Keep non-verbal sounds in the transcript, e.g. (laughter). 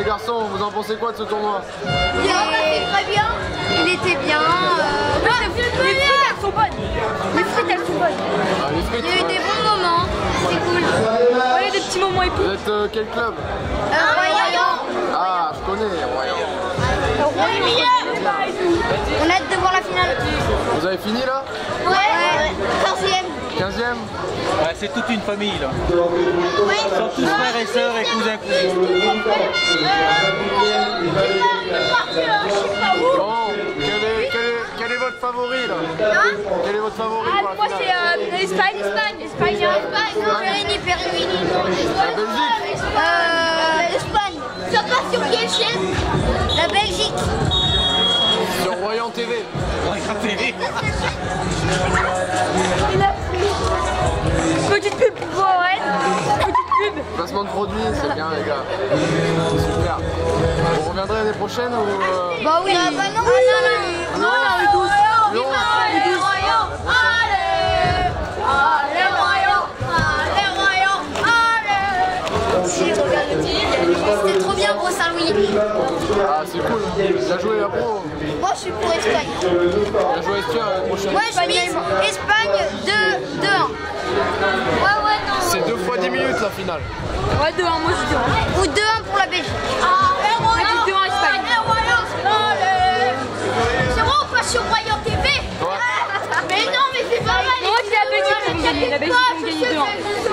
les garçons, vous en pensez quoi de ce tournoi? Il était très bien. Il était bien. euh, Les frites, elles sont bonnes. Les frites, elles sont bonnes. Ah, Les frites, Il y a eu ouais. des bons moments. C'est cool. Ouais, des petits moments épiques. Vous êtes euh, quel club? Euh, Royan. Ah, je connais, Royan. On a hâte de voir la finale. Vous avez fini là? Ouais. 15e. 15e Ouais, c'est toute une famille là. Ils sont tous frères et sœurs et cousins cousines. Votre favori là Quel est votre favori Ah, pour moi, c'est euh, l'Espagne. Espagne. Espagne. Périni, Périni. La Belgique Euh, Espagne. Ça passe sur quelle chaîne? La Belgique. Sur Royan TV. Petite pub pour. Petite pub. Placement de produits, c'est bien les gars. Super. Vous reviendrez l'année prochaine ou... euh, Bah oui. Ah bah non. Ah non, non. Non, C'était trop bien pour Saint-Louis. Ah, c'est cool. T'as joué à pro Moi, je suis pour Espagne. T'as joué à Estia l'année prochaine Moi, je mise Espagne 2 2-1. Ouais, ouais, non. C'est deux fois 10 minutes la finale. Ouais, 2-1, moi je dis. Ou 2-1 pour la Belgique. Allez, Moi je dis 2-1 Espagne. C'est bon, on passe sur Royan TV. Ouais. (laughs) Mais non, mais c'est pas mal. Moi dis la Belgique, vont gagner. La Belgique, vont gagner 2-1.